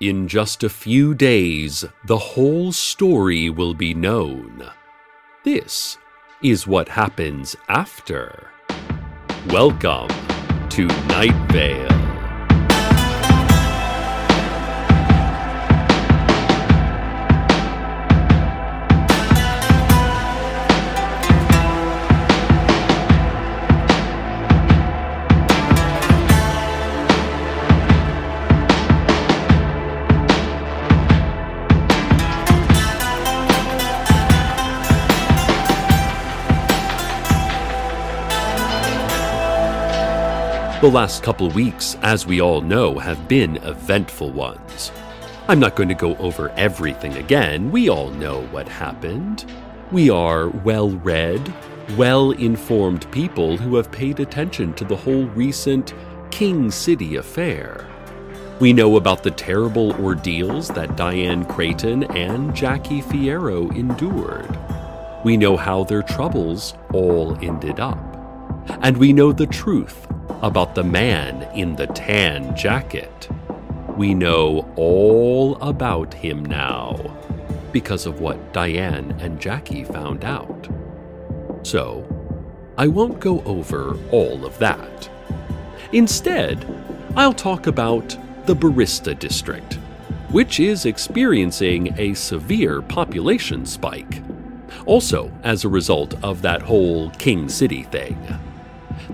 In just a few days, the whole story will be known. This is what happens after. Welcome to Night Vale. The last couple weeks, as we all know, have been eventful ones. I'm not going to go over everything again, we all know what happened. We are well read, well informed people who have paid attention to the whole recent King City affair. We know about the terrible ordeals that Diane Crayton and Jackie Fierro endured. We know how their troubles all ended up. And we know the truth about the man in the tan jacket. We know all about him now because of what Diane and Jackie found out. So, I won't go over all of that. Instead, I'll talk about the Barista District, which is experiencing a severe population spike. Also, as a result of that whole King City thing.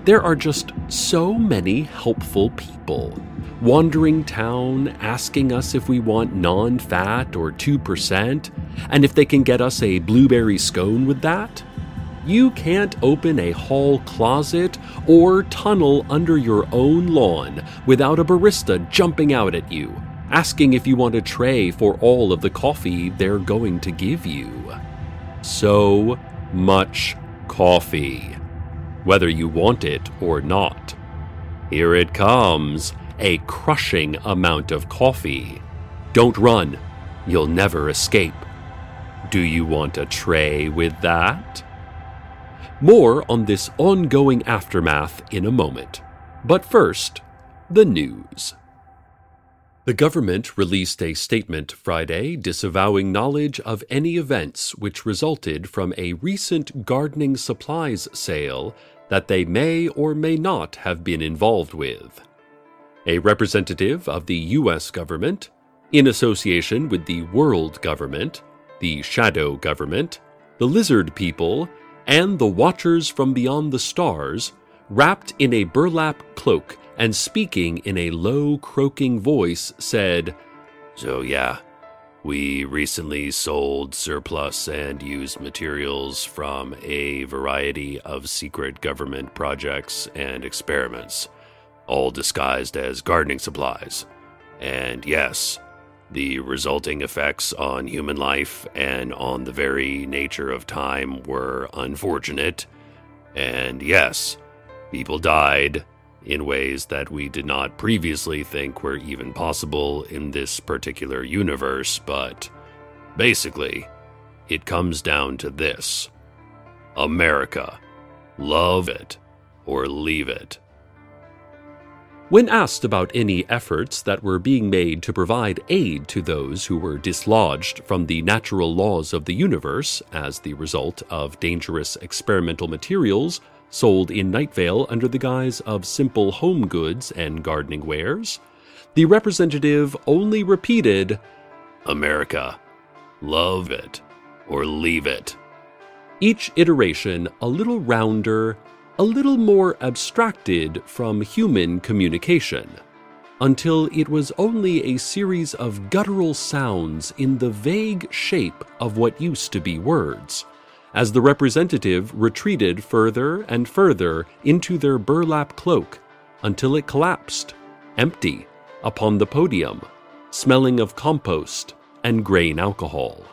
There are just so many helpful people wandering town asking us if we want non fat or 2%, and if they can get us a blueberry scone with that. You can't open a hall closet or tunnel under your own lawn without a barista jumping out at you, asking if you want a tray for all of the coffee they're going to give you. So much coffee whether you want it or not. Here it comes a crushing amount of coffee. Don't run, you'll never escape. Do you want a tray with that? More on this ongoing aftermath in a moment. But first, the news. The government released a statement Friday disavowing knowledge of any events which resulted from a recent gardening supplies sale that they may or may not have been involved with. A representative of the U.S. government, in association with the world government, the shadow government, the lizard people, and the watchers from beyond the stars, wrapped in a burlap cloak and speaking in a low, croaking voice, said, So, yeah, we recently sold surplus and used materials from a variety of secret government projects and experiments, all disguised as gardening supplies. And yes, the resulting effects on human life and on the very nature of time were unfortunate. And yes, people died, in ways that we did not previously think were even possible in this particular universe, but basically, it comes down to this America. Love it or leave it. When asked about any efforts that were being made to provide aid to those who were dislodged from the natural laws of the universe as the result of dangerous experimental materials, sold in Night Vale under the guise of simple home goods and gardening wares, the representative only repeated, America, love it or leave it. Each iteration a little rounder, a little more abstracted from human communication, until it was only a series of guttural sounds in the vague shape of what used to be words as the representative retreated further and further into their burlap cloak until it collapsed, empty, upon the podium, smelling of compost and grain alcohol.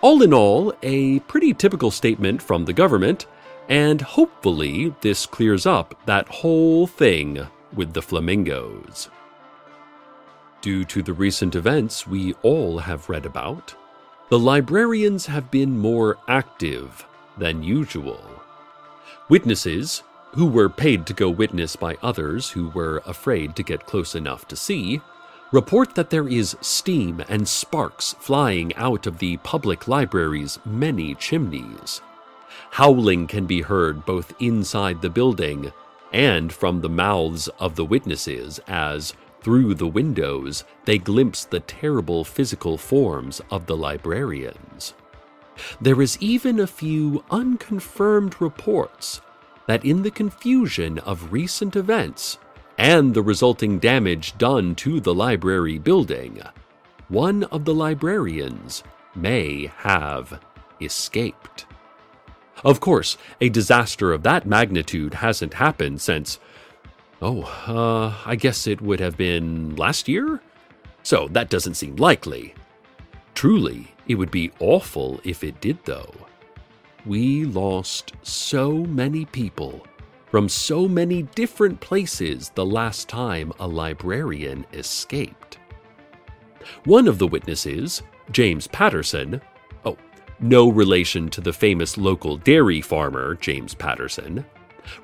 All in all, a pretty typical statement from the government, and hopefully this clears up that whole thing with the flamingos. Due to the recent events we all have read about, the librarians have been more active than usual. Witnesses, who were paid to go witness by others who were afraid to get close enough to see, report that there is steam and sparks flying out of the public library's many chimneys. Howling can be heard both inside the building and from the mouths of the witnesses as, through the windows, they glimpse the terrible physical forms of the librarians. There is even a few unconfirmed reports that in the confusion of recent events and the resulting damage done to the library building, one of the librarians may have escaped. Of course, a disaster of that magnitude hasn't happened since. Oh, uh, I guess it would have been last year? So that doesn't seem likely. Truly, it would be awful if it did, though. We lost so many people from so many different places the last time a librarian escaped. One of the witnesses, James Patterson, oh, no relation to the famous local dairy farmer, James Patterson,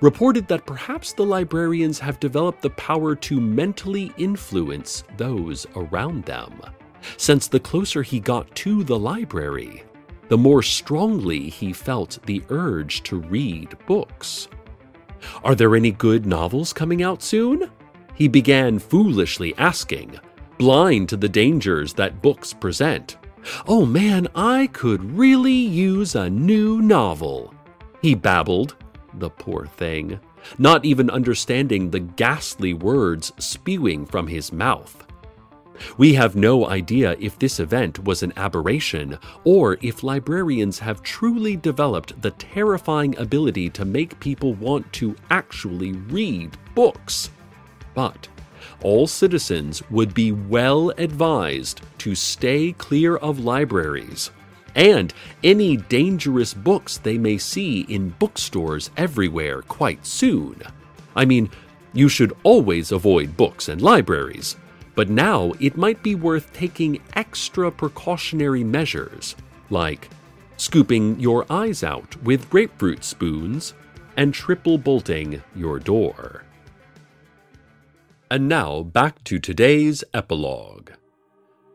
reported that perhaps the librarians have developed the power to mentally influence those around them, since the closer he got to the library, the more strongly he felt the urge to read books. Are there any good novels coming out soon? He began foolishly asking, blind to the dangers that books present. Oh man, I could really use a new novel. He babbled, the poor thing, not even understanding the ghastly words spewing from his mouth. We have no idea if this event was an aberration or if librarians have truly developed the terrifying ability to make people want to actually read books. But all citizens would be well advised to stay clear of libraries and any dangerous books they may see in bookstores everywhere quite soon. I mean, you should always avoid books and libraries, but now it might be worth taking extra precautionary measures, like scooping your eyes out with grapefruit spoons and triple bolting your door. And now back to today's epilogue.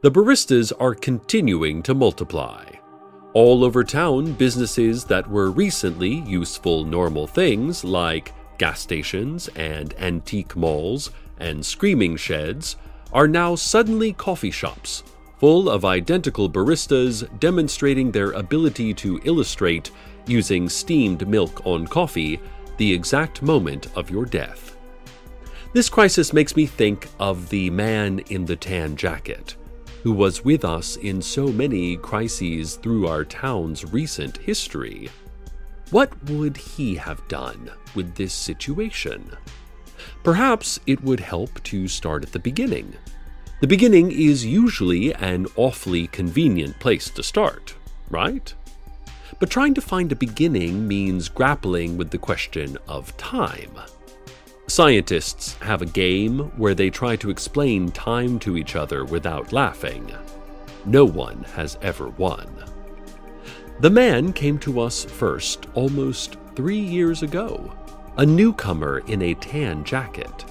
The baristas are continuing to multiply. All over town, businesses that were recently useful normal things like gas stations and antique malls and screaming sheds are now suddenly coffee shops, full of identical baristas demonstrating their ability to illustrate, using steamed milk on coffee, the exact moment of your death. This crisis makes me think of the man in the tan jacket, who was with us in so many crises through our town's recent history. What would he have done with this situation? Perhaps it would help to start at the beginning. The beginning is usually an awfully convenient place to start, right? But trying to find a beginning means grappling with the question of time. Scientists have a game where they try to explain time to each other without laughing. No one has ever won. The man came to us first almost three years ago, a newcomer in a tan jacket.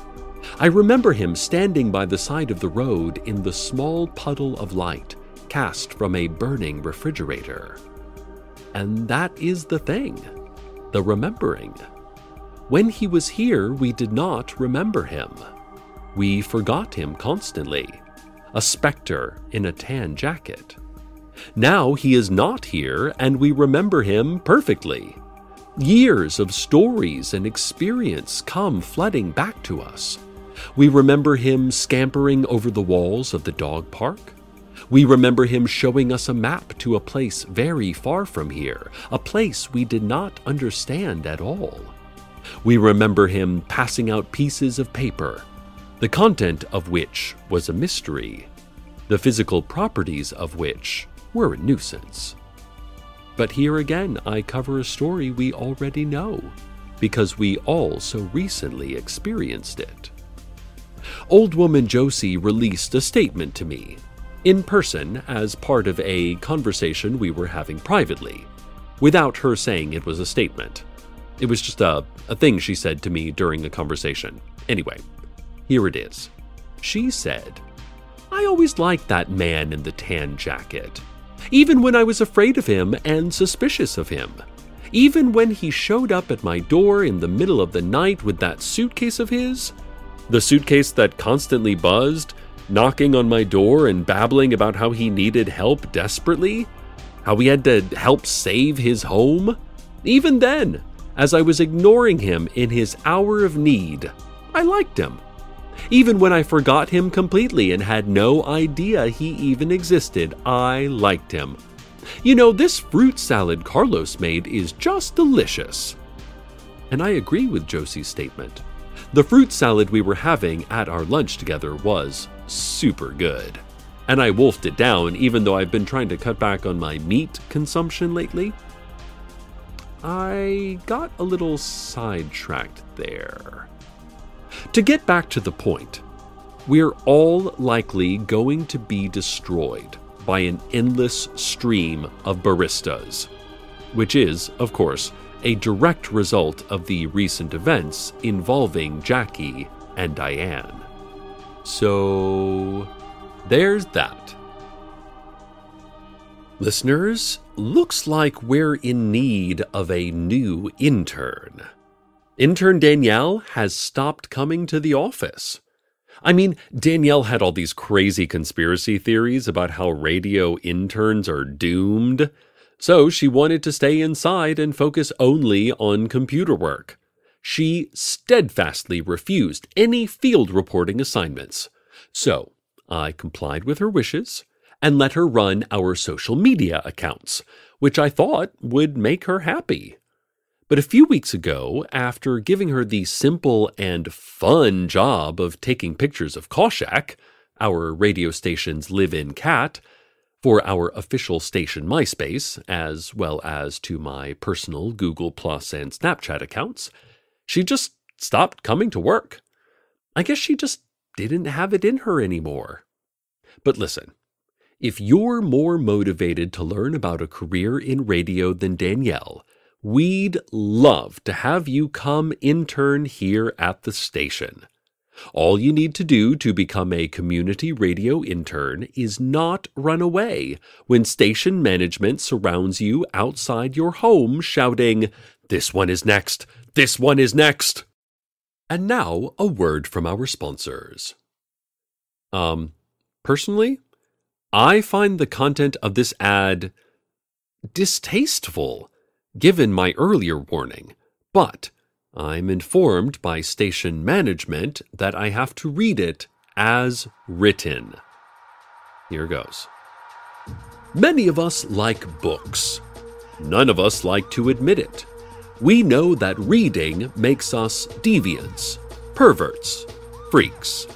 I remember him standing by the side of the road in the small puddle of light cast from a burning refrigerator. And that is the thing the remembering. When he was here, we did not remember him. We forgot him constantly, a specter in a tan jacket. Now he is not here, and we remember him perfectly. Years of stories and experience come flooding back to us. We remember him scampering over the walls of the dog park. We remember him showing us a map to a place very far from here, a place we did not understand at all. We remember him passing out pieces of paper, the content of which was a mystery, the physical properties of which were a nuisance. But here again, I cover a story we already know, because we all so recently experienced it. Old Woman Josie released a statement to me, in person, as part of a conversation we were having privately, without her saying it was a statement. It was just a, a thing she said to me during a conversation. Anyway, here it is. She said, I always liked that man in the tan jacket. Even when I was afraid of him and suspicious of him. Even when he showed up at my door in the middle of the night with that suitcase of his. The suitcase that constantly buzzed, knocking on my door and babbling about how he needed help desperately, how we had to help save his home. Even then, as I was ignoring him in his hour of need, I liked him. Even when I forgot him completely and had no idea he even existed, I liked him. You know, this fruit salad Carlos made is just delicious. And I agree with Josie's statement. The fruit salad we were having at our lunch together was super good. And I wolfed it down, even though I've been trying to cut back on my meat consumption lately. I got a little sidetracked there. To get back to the point, we're all likely going to be destroyed by an endless stream of baristas, which is, of course, a direct result of the recent events involving Jackie and Diane. So, there's that. Listeners, looks like we're in need of a new intern. Intern Danielle has stopped coming to the office. I mean, Danielle had all these crazy conspiracy theories about how radio interns are doomed, so she wanted to stay inside and focus only on computer work. She steadfastly refused any field reporting assignments. So, I complied with her wishes and let her run our social media accounts, which I thought would make her happy. But a few weeks ago, after giving her the simple and fun job of taking pictures of Khoshekh, our radio station's live in cat, for our official station MySpace, as well as to my personal Google Plus and Snapchat accounts, she just stopped coming to work. I guess she just didn't have it in her anymore. But listen, if you're more motivated to learn about a career in radio than Danielle, we'd love to have you come intern here at the station. All you need to do to become a community radio intern is not run away when station management surrounds you outside your home shouting, This one is next! This one is next! And now, a word from our sponsors. Um, personally, I find the content of this ad distasteful, given my earlier warning, but I'm informed by station management that I have to read it as written. Here goes. Many of us like books. None of us like to admit it. We know that reading makes us deviants, perverts, freaks.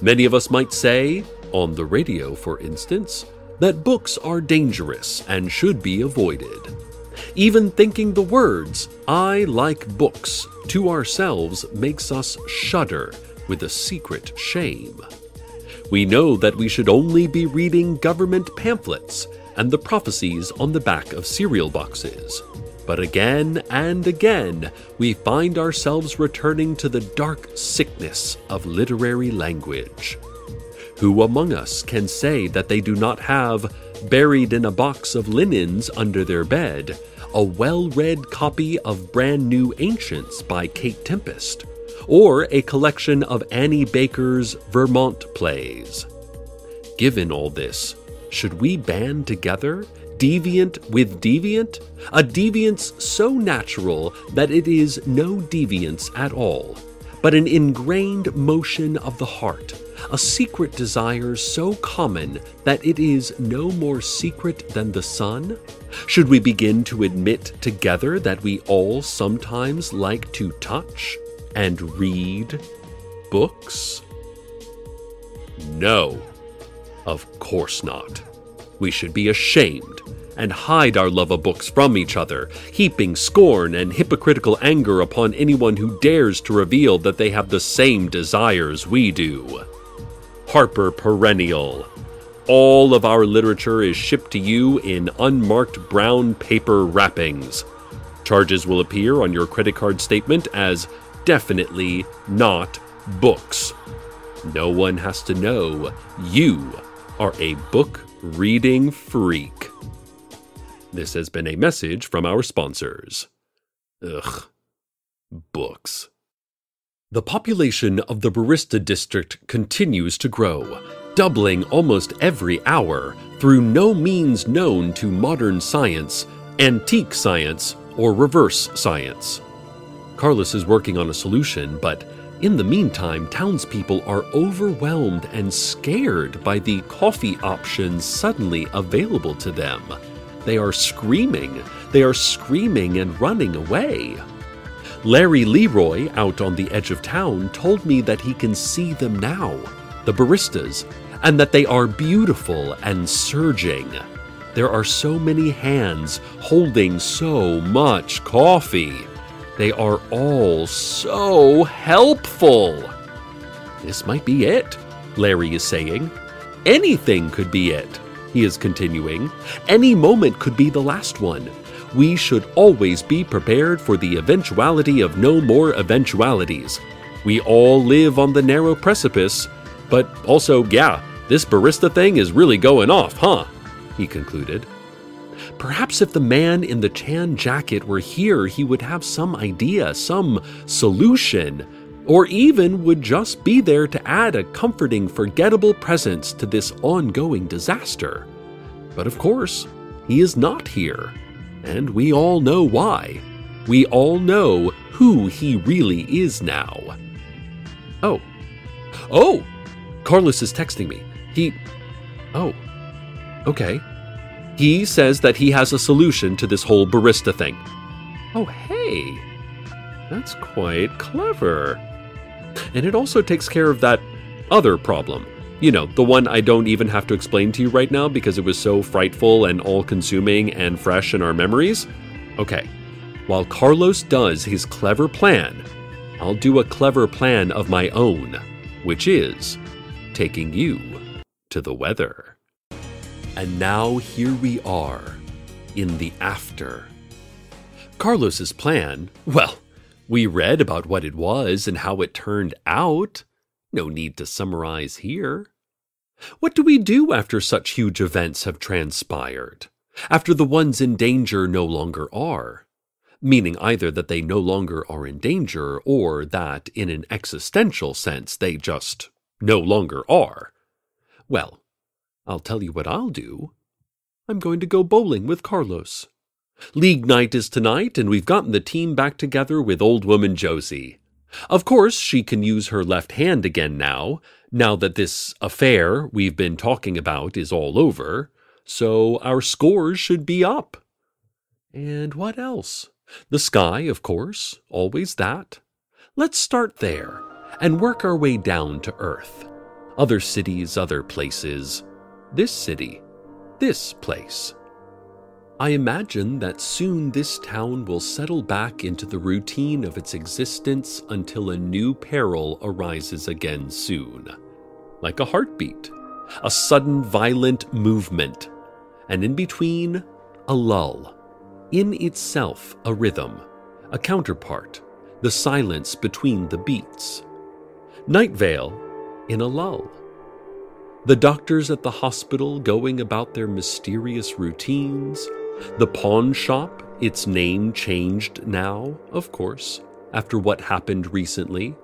Many of us might say on the radio, for instance, that books are dangerous and should be avoided. Even thinking the words, I like books, to ourselves makes us shudder with a secret shame. We know that we should only be reading government pamphlets and the prophecies on the back of cereal boxes. But again and again, we find ourselves returning to the dark sickness of literary language. Who among us can say that they do not have, buried in a box of linens under their bed, a well read copy of Brand New Ancients by Kate Tempest, or a collection of Annie Baker's Vermont plays? Given all this, should we band together, deviant with deviant? A deviance so natural that it is no deviance at all, but an ingrained motion of the heart a secret desire so common that it is no more secret than the sun? Should we begin to admit together that we all sometimes like to touch and read books? No, of course not. We should be ashamed and hide our love of books from each other, heaping scorn and hypocritical anger upon anyone who dares to reveal that they have the same desires we do. Harper Perennial. All of our literature is shipped to you in unmarked brown paper wrappings. Charges will appear on your credit card statement as definitely not books. No one has to know you are a book reading freak. This has been a message from our sponsors. Ugh. Books. The population of the Barista District continues to grow, doubling almost every hour through no means known to modern science, antique science, or reverse science. Carlos is working on a solution, but in the meantime, townspeople are overwhelmed and scared by the coffee options suddenly available to them. They are screaming, they are screaming and running away. Larry Leroy, out on the edge of town, told me that he can see them now, the baristas, and that they are beautiful and surging. There are so many hands holding so much coffee. They are all so helpful. This might be it, Larry is saying. Anything could be it, he is continuing. Any moment could be the last one. We should always be prepared for the eventuality of no more eventualities. We all live on the narrow precipice, but also, yeah, this barista thing is really going off, huh? He concluded. Perhaps if the man in the tan jacket were here, he would have some idea, some solution, or even would just be there to add a comforting, forgettable presence to this ongoing disaster. But of course, he is not here, and we all know why. We all know who he really is now. Oh. Oh! Carlos is texting me. He. Oh. Okay. He says that he has a solution to this whole barista thing. Oh, hey, that's quite clever. And it also takes care of that other problem. You know, the one I don't even have to explain to you right now because it was so frightful and all consuming and fresh in our memories. Okay, while Carlos does his clever plan, I'll do a clever plan of my own, which is taking you to the weather. And now here we are, in the after. Carlos's plan, well, we read about what it was and how it turned out. No need to summarize here. What do we do after such huge events have transpired? After the ones in danger no longer are? Meaning either that they no longer are in danger or that, in an existential sense, they just no longer are. Well, I'll tell you what I'll do. I'm going to go bowling with Carlos. League night is tonight, and we've gotten the team back together with old woman Josie. Of course, she can use her left hand again now, now that this affair we've been talking about is all over, so our scores should be up. And what else? The sky, of course, always that. Let's start there and work our way down to Earth. Other cities, other places this city, this place. I imagine that soon this town will settle back into the routine of its existence until a new peril arises again soon. Like a heartbeat, a sudden violent movement, and in between, a lull. In itself, a rhythm, a counterpart, the silence between the beats. Night Vale in a lull the doctors at the hospital going about their mysterious routines, the pawn shop, its name changed now, of course, after what happened recently,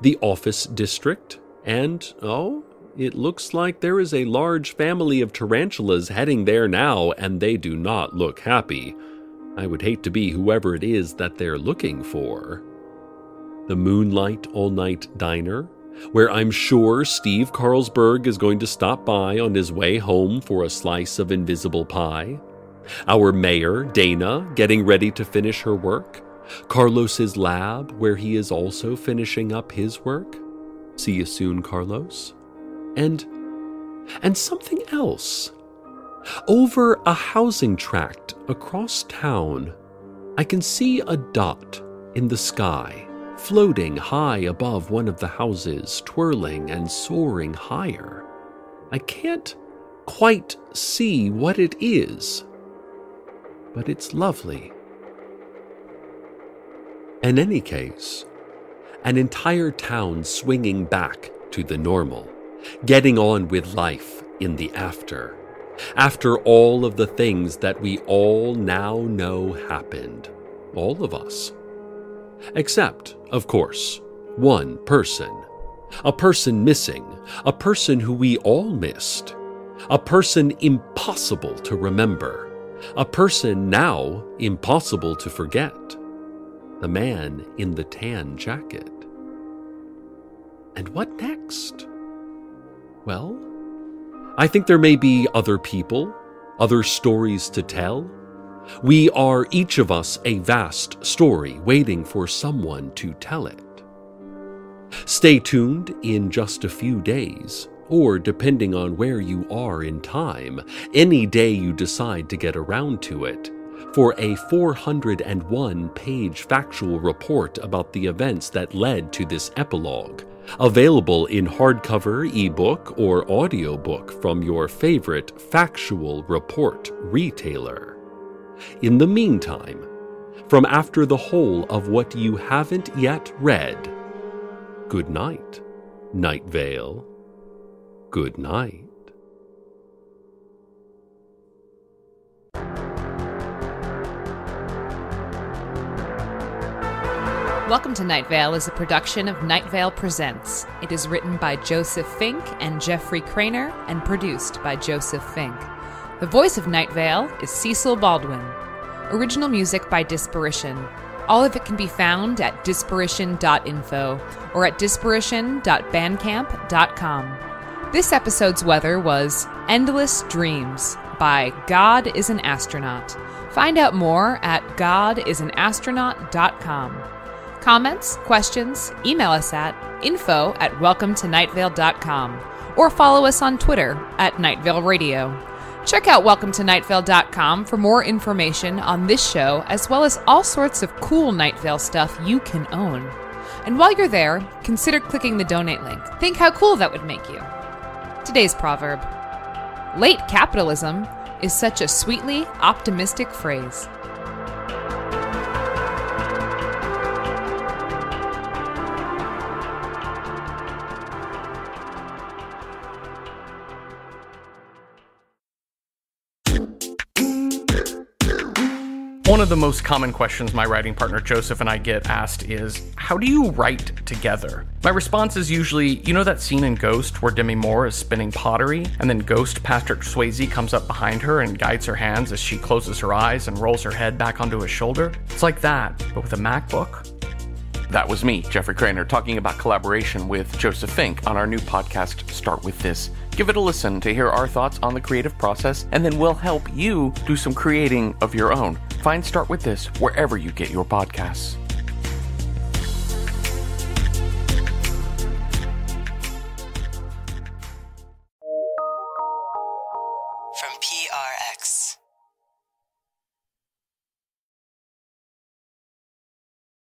the office district, and, oh, it looks like there is a large family of tarantulas heading there now, and they do not look happy. I would hate to be whoever it is that they're looking for. The Moonlight All Night Diner, where I'm sure Steve Carlsberg is going to stop by on his way home for a slice of invisible pie. Our mayor, Dana, getting ready to finish her work. Carlos's lab, where he is also finishing up his work. See you soon, Carlos. And and something else. Over a housing tract across town, I can see a dot in the sky floating high above one of the houses, twirling and soaring higher. I can't quite see what it is, but it's lovely. In any case, an entire town swinging back to the normal, getting on with life in the after. After all of the things that we all now know happened. All of us. Except, of course, one person. A person missing. A person who we all missed. A person impossible to remember. A person now impossible to forget. The man in the tan jacket. And what next? Well, I think there may be other people, other stories to tell. We are each of us a vast story waiting for someone to tell it. Stay tuned in just a few days, or depending on where you are in time, any day you decide to get around to it, for a 401 page factual report about the events that led to this epilogue Available in hardcover, ebook, or audiobook from your favorite factual report retailer. In the meantime, from after the whole of what you haven't yet read, good night, Night Vale. Good night. Welcome to Night Vale is a production of Night Vale Presents. It is written by Joseph Fink and Jeffrey Cranor and produced by Joseph Fink. The voice of Night Vale is Cecil Baldwin. Original music by Disparition. All of it can be found at disparition.info or at disparition.bandcamp.com. This episode's weather was Endless Dreams by God is an Astronaut. Find out more at godisanastronaut.com. Comments, questions, email us at info at welcometonightvale.com or follow us on Twitter at Nightvale Radio. Check out welcometonightvale.com for more information on this show as well as all sorts of cool Nightvale stuff you can own. And while you're there, consider clicking the donate link. Think how cool that would make you. Today's proverb Late capitalism is such a sweetly optimistic phrase. Of the most common questions my writing partner Joseph and I get asked is, How do you write together? My response is usually, You know that scene in Ghost where Demi Moore is spinning pottery, and then Ghost Patrick Swayze comes up behind her and guides her hands as she closes her eyes and rolls her head back onto his shoulder? It's like that, but with a MacBook. That was me, Jeffrey Cranor, talking about collaboration with Joseph Fink on our new podcast, Start With This. Give it a listen to hear our thoughts on the creative process, and then we'll help you do some creating of your own. Find Start With This wherever you get your podcasts.